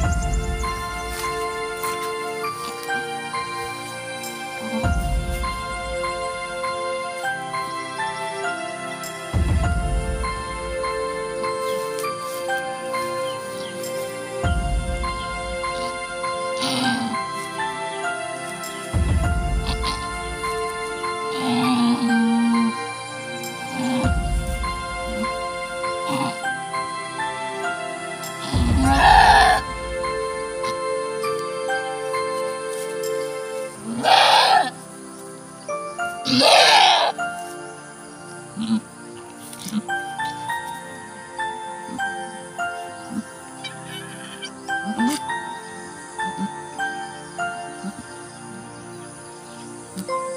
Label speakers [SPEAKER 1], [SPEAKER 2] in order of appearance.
[SPEAKER 1] Bye. Thank you.